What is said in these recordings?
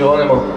canción,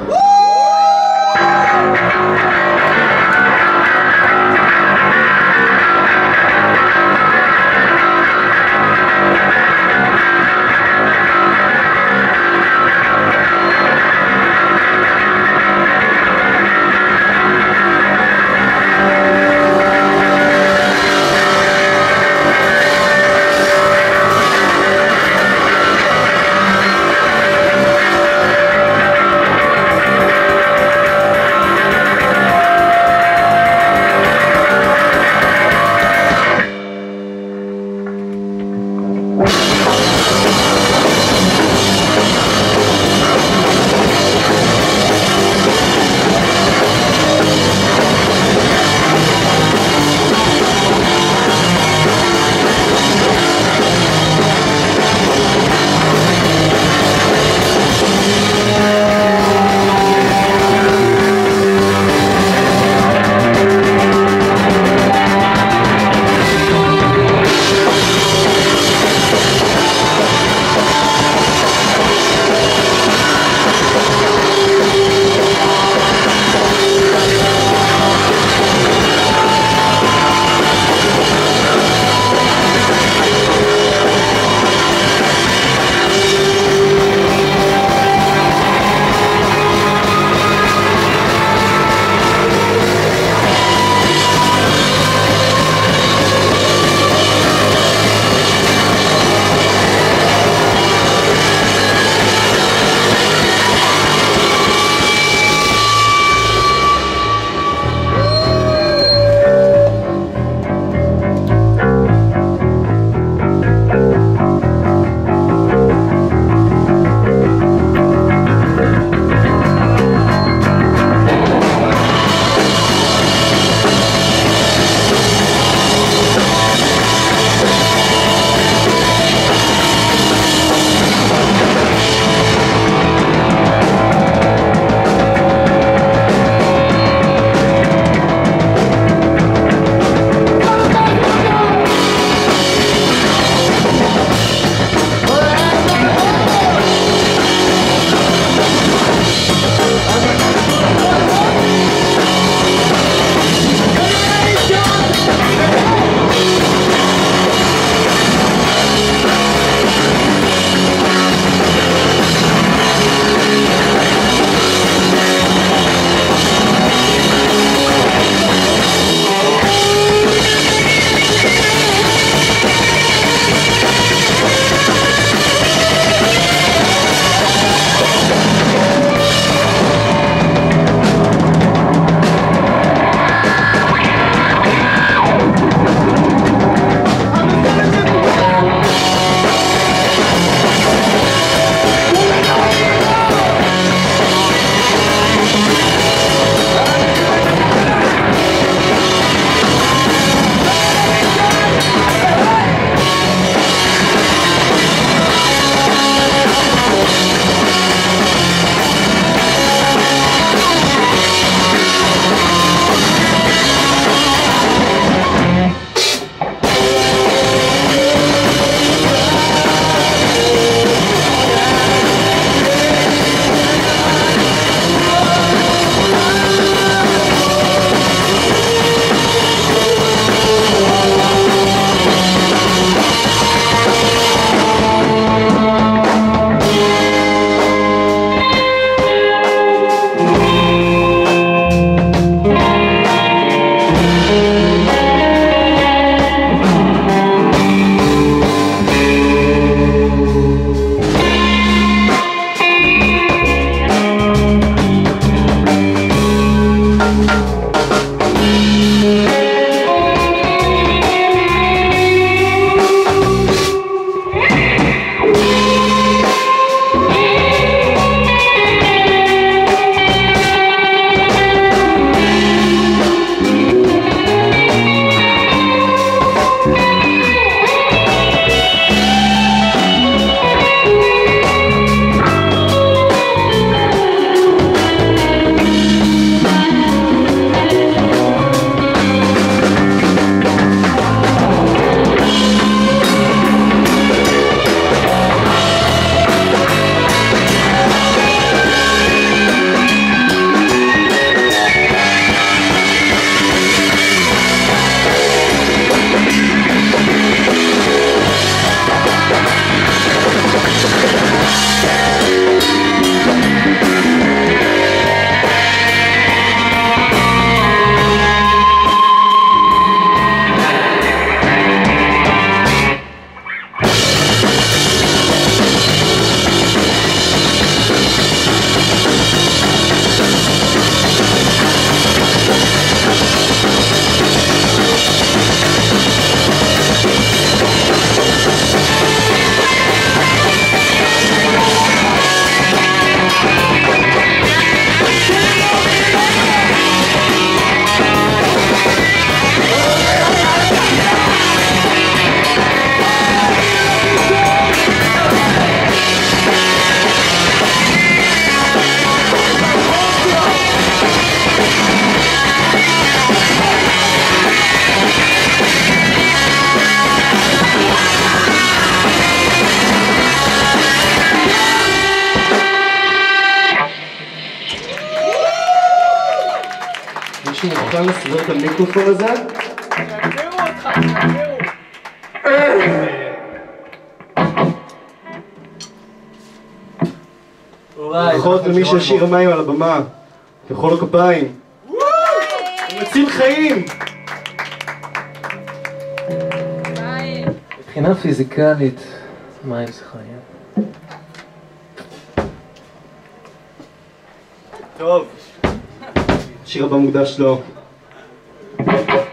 המיקרופון הזה? שיגבירו אותך, שיגבירו. ברכות למי שהשאיר מים על הבמה. ככל הכפיים. הוא מציל חיים! מבחינה פיזיקלית, מים זה חיים. טוב. השיר הבא מוקדש לו. Thank you.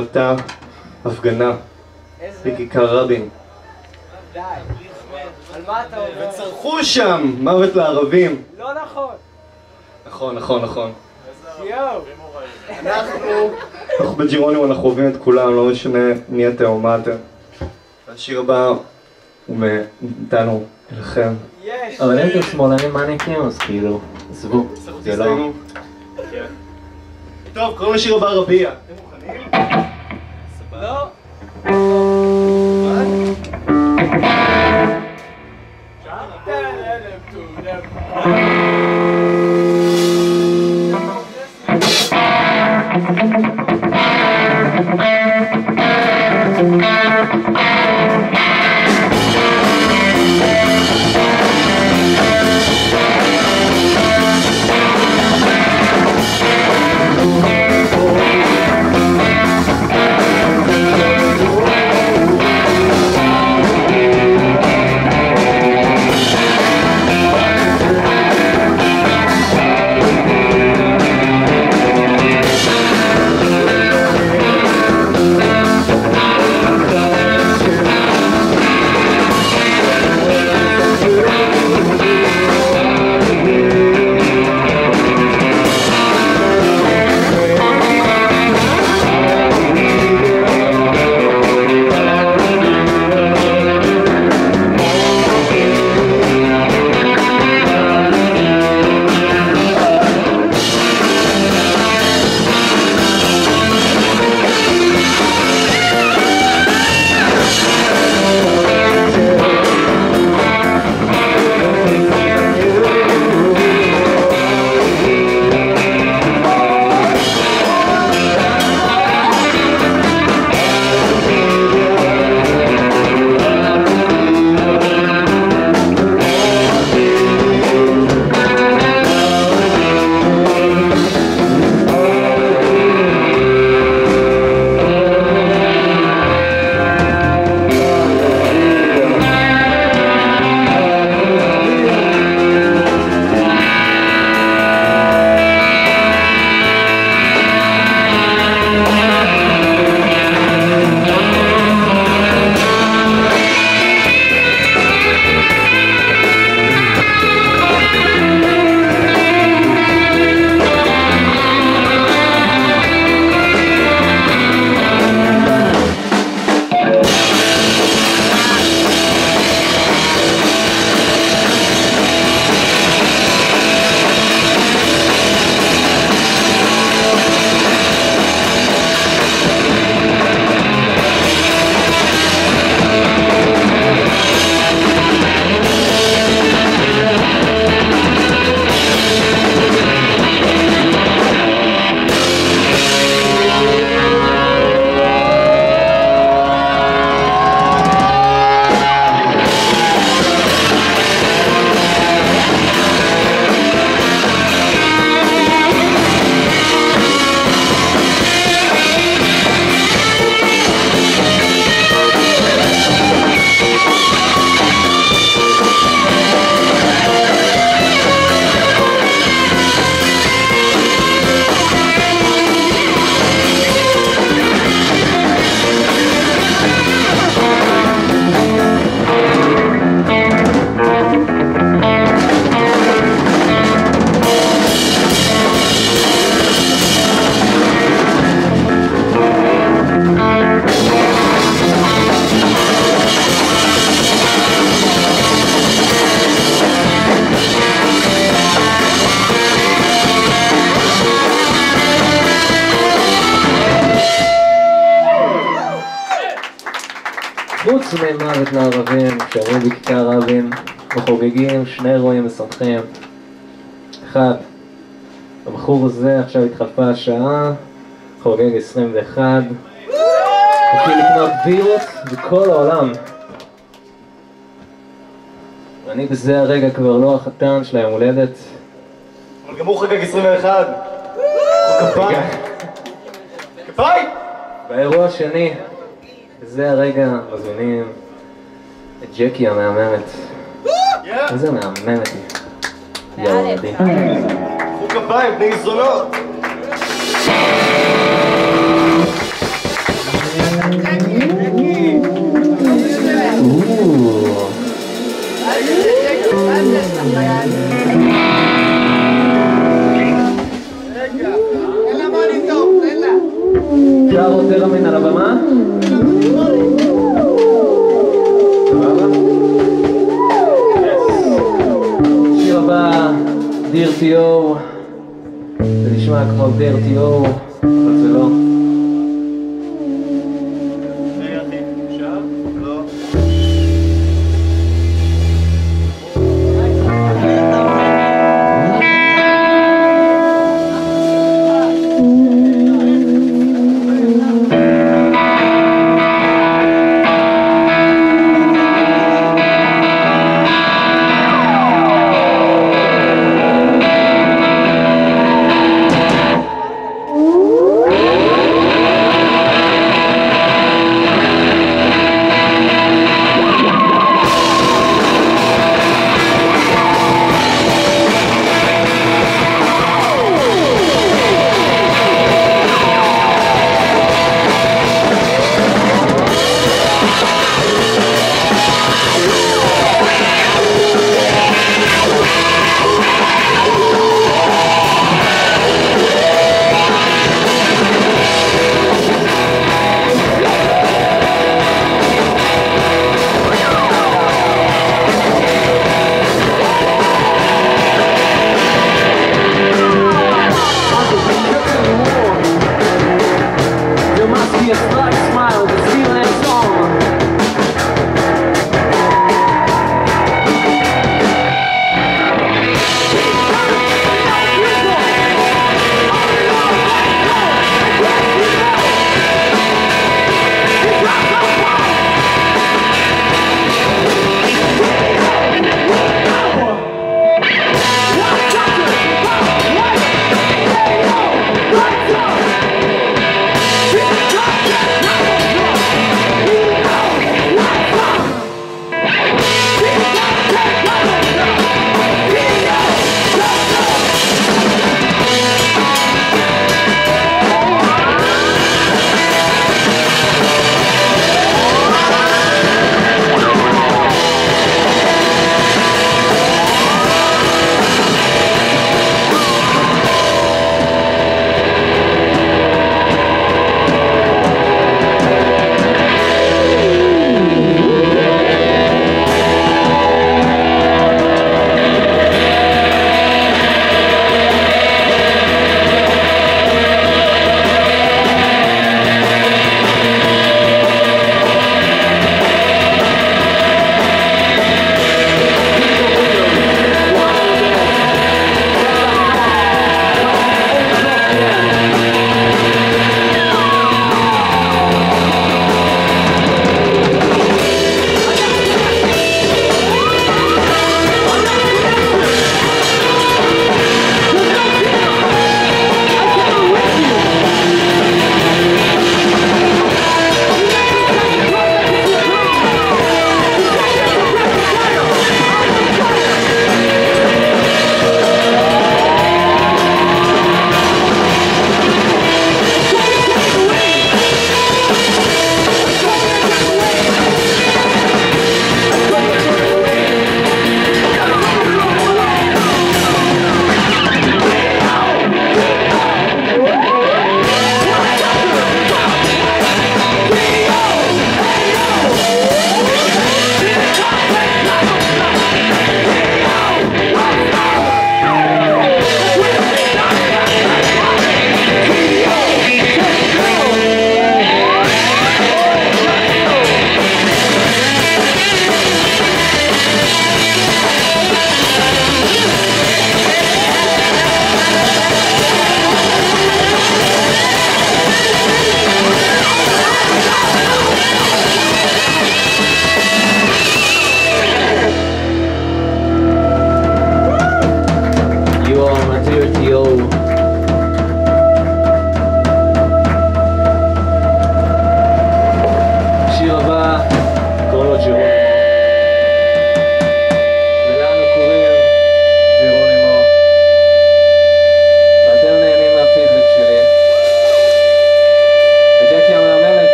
קרתה הפגנה. בכיכר רבין. די. על מה אתה אומר? וצרחו שם מוות לערבים. לא נכון. נכון, נכון, נכון. אנחנו, אנחנו בג'ירונים, אנחנו אוהבים את כולם, לא משנה מי אתם או מה אתם. השיר הבא הוא מאיתנו, אליכם. אבל אם אתם שמאלנים מניאקים, אז כאילו, עזבו. זה לא... טוב, קוראים לשיר הבא רביע. אתם מוכנים? לא. חוץ וחוגגים שני אירועים משמחים. אחד, הבחור הזה, עכשיו התחלפה השעה, חוגג 21, התחיל לקנות בירות בכל העולם. ואני בזה הרגע כבר לא החתן של היום הולדת. אבל גם הוא חגג 21. כפיים. כפיים! באירוע השני, זה הרגע מזמינים את ג'קי המהממת. איזה מהממת היא. יואו, מדהים. קחו כפיים, בני זונות! אפשר עוד תרמין על הבמה? טי.או. זה נשמע כמו טי.או, אבל זה לא.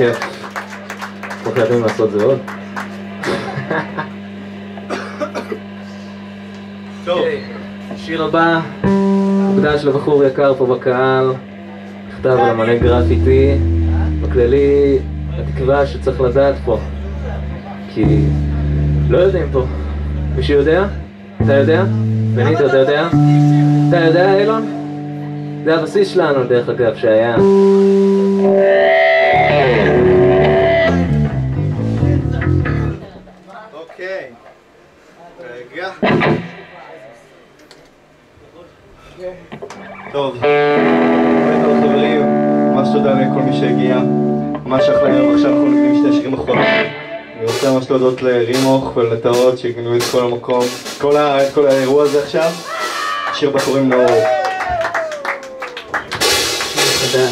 כיף. אנחנו חייבים לעשות זה עוד. טוב, שיר הבא, מוקדש לבחור יקר פה בקהל, נכתב על המלא גרפיטי, בכללי התקווה שצריך לדעת פה, כי לא יודעים פה. מישהו יודע? אתה יודע? בניטו, אתה יודע? אתה יודע, אילון? זה הבסיס שלנו, דרך אגב, שהיה. ממש להודות לרימוך ולטאות שהגנו את כל המקום, כל ה- את כל האירוע הזה עכשיו. שיר בה קוראים לו... תודה.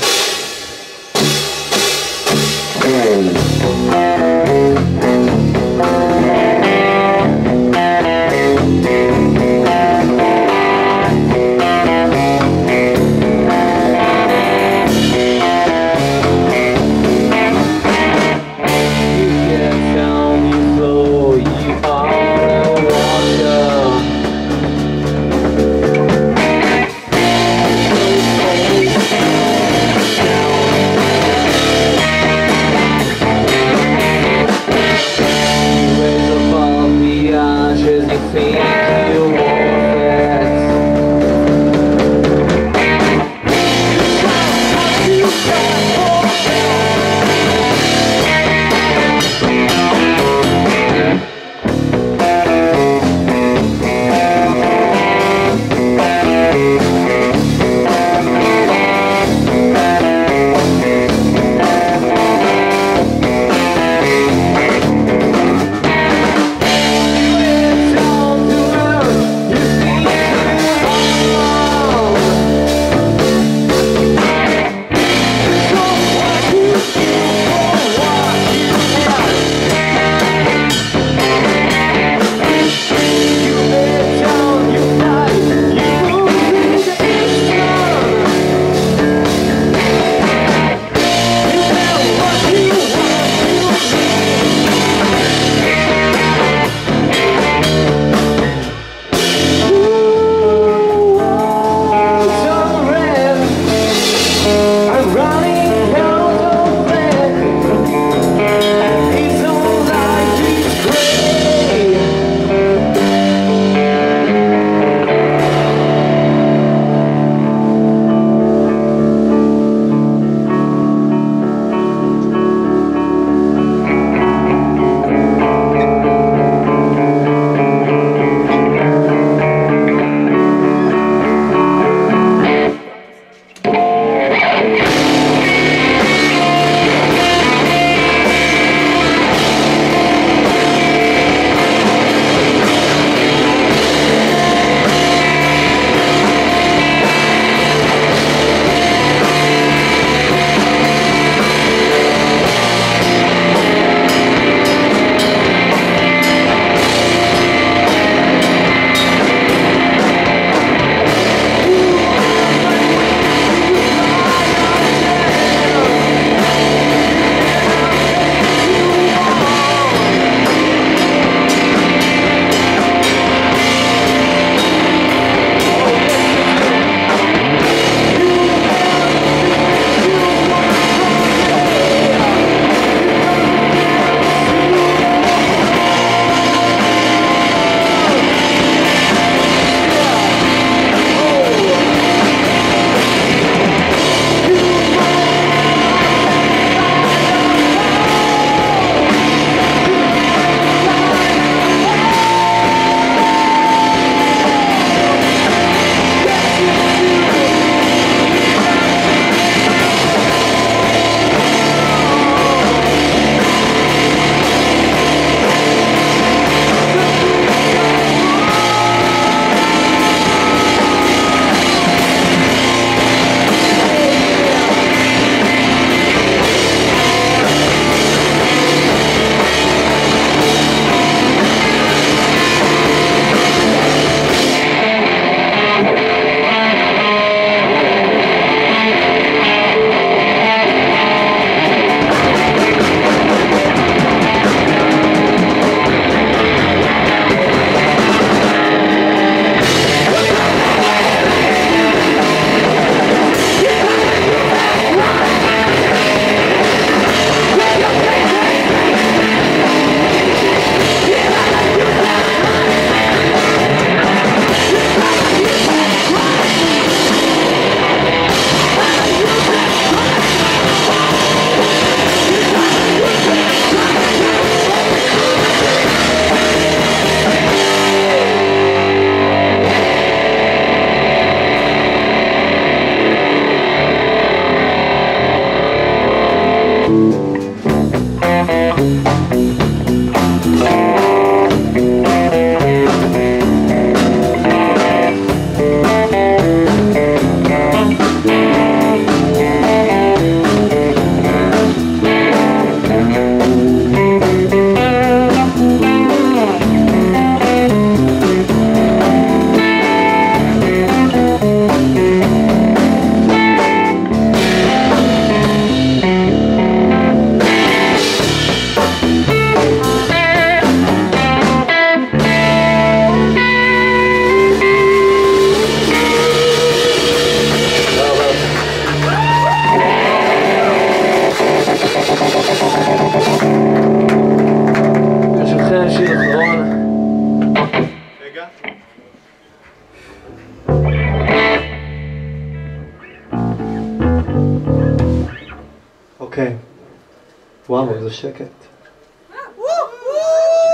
איזה שקט.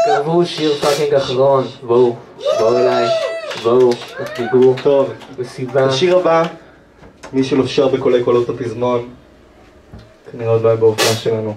קרבו שיר fucking אחרון, בואו, בואו אליי, בואו, תחגגו, טוב, מסיבה. השיר הבא, מי שלא שר בקולי קולות הפזמון, כנראה עוד לא היה בהופעה שלנו.